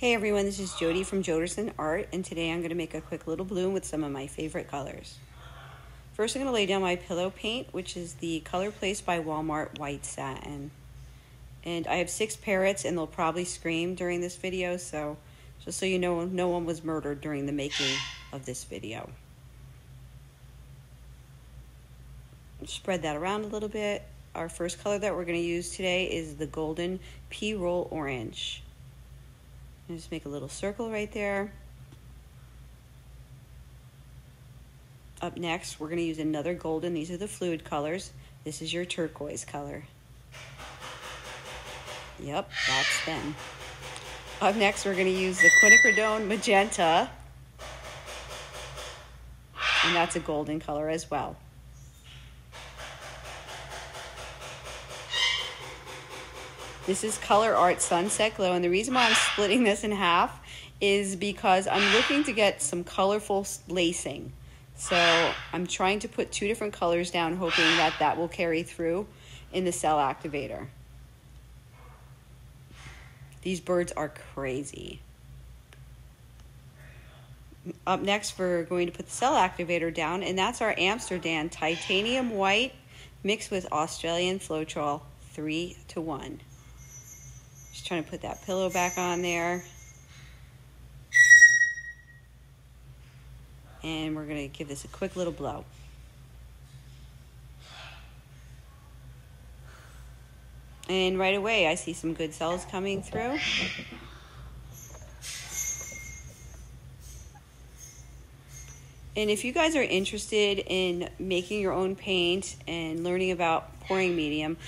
Hey everyone, this is Jody from Joderson Art, and today I'm going to make a quick little bloom with some of my favorite colors. First I'm going to lay down my pillow paint, which is the Colorplace by Walmart White Satin. And I have six parrots, and they'll probably scream during this video, so just so you know, no one was murdered during the making of this video. Spread that around a little bit. Our first color that we're going to use today is the Golden Pyrrole Orange. And just make a little circle right there. Up next, we're going to use another golden. These are the fluid colors. This is your turquoise color. Yep, that's them. Up next, we're going to use the quinacridone magenta. And that's a golden color as well. This is Colourarte Sunset Glow, and the reason why I'm splitting this in half is because I'm looking to get some colorful lacing. So I'm trying to put two different colors down, hoping that that will carry through in the cell activator. These birds are crazy. Up next, we're going to put the cell activator down, and that's our Amsterdam titanium white mixed with Australian Floetrol 3 to 1. Just trying to put that pillow back on there. And we're going to give this a quick little blow. And right away, I see some good cells coming through. And if you guys are interested in making your own paint and learning about pouring medium,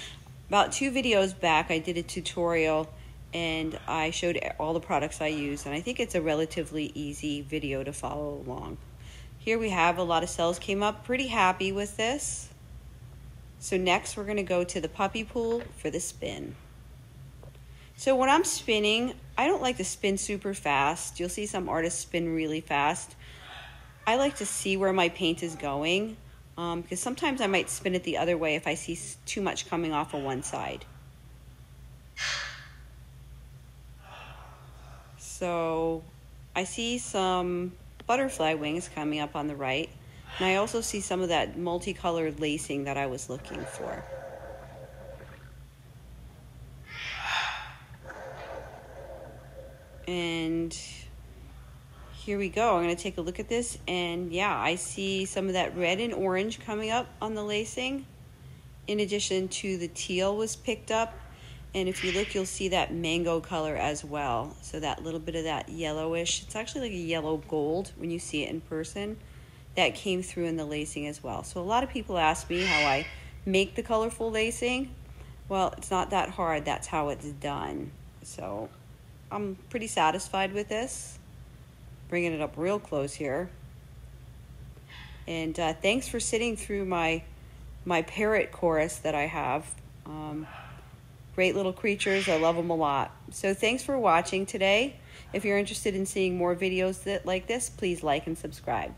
about two videos back, I did a tutorial and I showed all the products I use, and I think it's a relatively easy video to follow along. Here we have a lot of cells came up, pretty happy with this. So next we're gonna go to the puppy pool for the spin. So when I'm spinning, I don't like to spin super fast. You'll see some artists spin really fast. I like to see where my paint is going um, because sometimes I might spin it the other way if I see too much coming off of one side. So I see some butterfly wings coming up on the right. And I also see some of that multicolored lacing that I was looking for. And here we go. I'm going to take a look at this. And yeah, I see some of that red and orange coming up on the lacing. In addition to the teal was picked up and if you look, you'll see that mango color as well. So that little bit of that yellowish, it's actually like a yellow gold when you see it in person. That came through in the lacing as well. So a lot of people ask me how I make the colorful lacing. Well, it's not that hard. That's how it's done. So I'm pretty satisfied with this. Bringing it up real close here. And uh, thanks for sitting through my my parrot chorus that I have. Um, Great little creatures. I love them a lot. So thanks for watching today. If you're interested in seeing more videos that, like this, please like and subscribe.